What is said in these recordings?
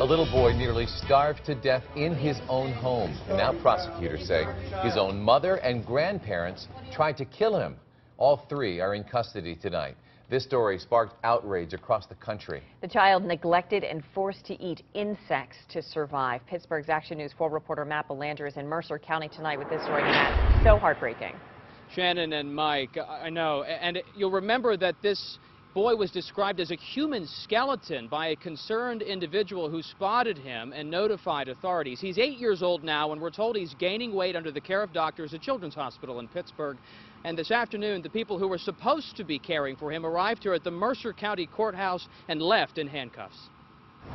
A little boy nearly starved to death in his own home. And now prosecutors say his own mother and grandparents tried to kill him. All three are in custody tonight. This story sparked outrage across the country. The child neglected and forced to eat insects to survive. Pittsburgh's Action News 4 reporter Matt Belanger is in Mercer County tonight with this story. Matt, so heartbreaking. Shannon and Mike, I know, and you'll remember that this boy was described as a human skeleton by a concerned individual who spotted him and notified authorities. He's eight years old now, and we're told he's gaining weight under the care of doctors at Children's Hospital in Pittsburgh. And this afternoon, the people who were supposed to be caring for him arrived here at the Mercer County Courthouse and left in handcuffs.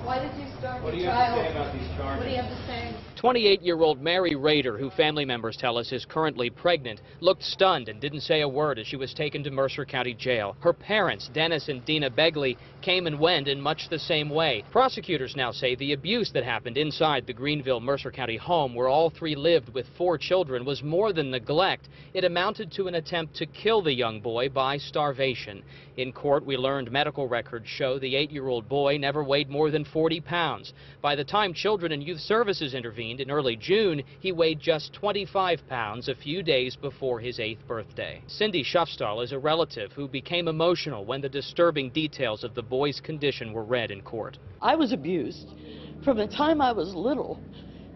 Why did you start what the do you trial? have to say about these charges? What do you have to say? 28-year-old Mary Rader, who family members tell us is currently pregnant, looked stunned and didn't say a word as she was taken to Mercer County Jail. Her parents, Dennis and Deana Beighley, came and went in much the same way. Prosecutors now say the abuse that happened inside the Greenville Mercer County home where all three lived with four children was more than neglect. It amounted to an attempt to kill the young boy by starvation. In court, we learned medical records show the eight-year-old boy never weighed more than 40 pounds. By the time Children and Youth Services intervened in early June, he weighed just 25 pounds a few days before his eighth birthday. Cindy Schuffstall is a relative who became emotional when the disturbing details of the boy's condition were read in court. I was abused from the time I was little,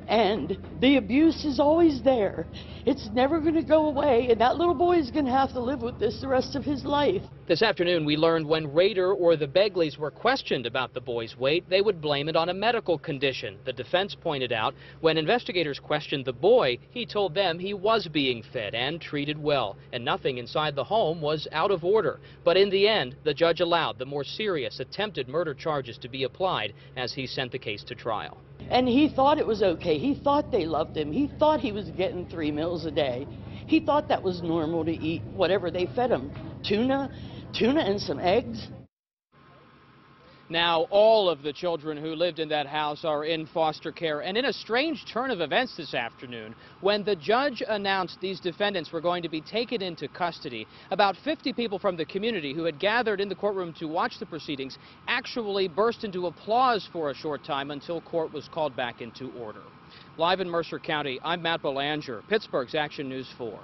and the abuse is always there. It's never going to go away, and that little boy is going to have to live with this the rest of his life. This afternoon, we learned when Rader or the Beighleys were questioned about the boy's weight, they would blame it on a medical condition. The defense pointed out when investigators questioned the boy, he told them he was being fed and treated well, and nothing inside the home was out of order. But in the end, the judge allowed the more serious attempted murder charges to be applied as he sent the case to trial. And he thought it was okay. He thought they loved him. He thought he was getting three meals a day. He thought that was normal to eat whatever they fed him tuna, tuna and some eggs. Now, all of the children who lived in that house are in foster care. And in a strange turn of events this afternoon, when the judge announced these defendants were going to be taken into custody, about 50 people from the community who had gathered in the courtroom to watch the proceedings actually burst into applause for a short time until court was called back into order. Live in Mercer County, I'm Matt Belanger, Pittsburgh's Action News 4.